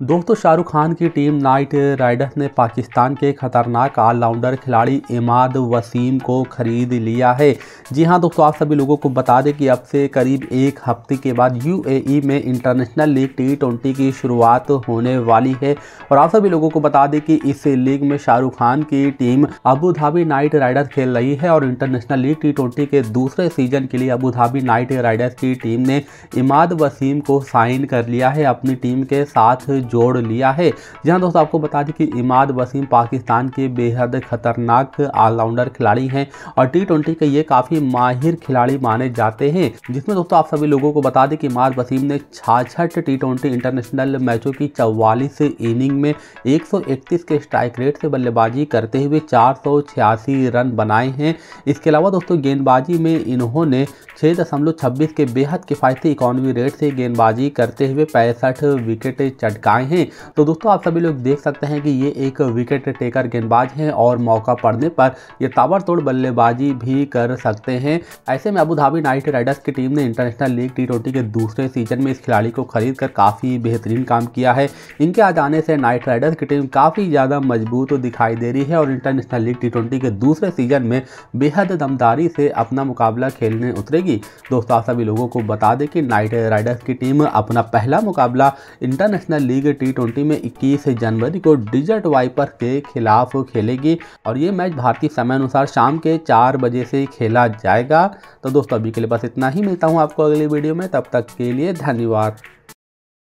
दोस्तों, शाहरुख खान की team night Riders ने पाकिस्तान के खतरनाक ऑलराउंडर खिलाड़ी इमाद वसीम को खरीद लिया है। जी हाँ दोस्तों, आप सभी लोगों को बता दें कि अब से करीब एक हफ़्ते के बाद यूएई में इंटरनेशनल लीग टी ट्वेंटी की शुरुआत होने वाली है। और आप सभी लोगों को बता दें कि इस लीग में शाहरुख खान की team Abu Dhabi Knight Riders खेल रही है और इंटरनेशनल लीग टी ट्वेंटी के दूसरे सीज़न के लिए अबू धाबी नाइट राइडर्स की टीम ने इमाद वसीम को साइन कर लिया है। अपनी टीम के साथ जोड़ लिया है। जहाँ दोस्तों, आपको बता दें कि इमाद वसीम पाकिस्तान के बेहद खतरनाक ऑलराउंडर खिलाड़ी हैं और टी ट्वेंटी के ये काफ़ी माहिर खिलाड़ी माने जाते हैं, जिसमें दोस्तों आप सभी लोगों को बता दें कि इमाद वसीम ने छाछठ टी ट्वेंटी इंटरनेशनल मैचों की चौवालीस इनिंग में 131 के स्ट्राइक रेट से बल्लेबाजी करते हुए चार सौ छियासी रन बनाए हैं। इसके अलावा दोस्तों, गेंदबाजी में इन्होंने छः दशमलव छब्बीस के बेहद किफ़ायती इकॉनमी रेट से गेंदबाजी करते हुए पैंसठ विकेट चटकाए हैं। तो दोस्तों, आप सभी लोग देख सकते हैं कि ये एक विकेट टेकर गेंदबाज हैं और मौका पड़ने पर ये ताबड़तोड़ बल्लेबाजी भी कर सकते हैं। ऐसे में अबूधाबी नाइट राइडर्स की टीम ने इंटरनेशनल लीग टी के दूसरे सीज़न में इस खिलाड़ी को खरीद कर काफ़ी बेहतरीन काम किया है। इनके आ जाने से नाइट राइडर्स की टीम काफ़ी ज़्यादा मज़बूत दिखाई दे रही है और इंटरनेशनल लीग टी के दूसरे सीज़न में बेहद दमदारी से अपना मुकाबला खेलने उतरेगी। दोस्तों, आप सभी लोगों को बता दें कि नाइट राइडर्स की टीम अपना पहला मुकाबला इंटरनेशनल लीग टी ट्वेंटी में 21 जनवरी को डिजर्ट वाइपर के खिलाफ खेलेगी और ये मैच भारतीय समय अनुसार शाम के चार बजे से खेला जाएगा। तो दोस्तों, अभी के लिए बस इतना ही। मिलता हूँ आपको अगली वीडियो में। तब तक के लिए धन्यवाद।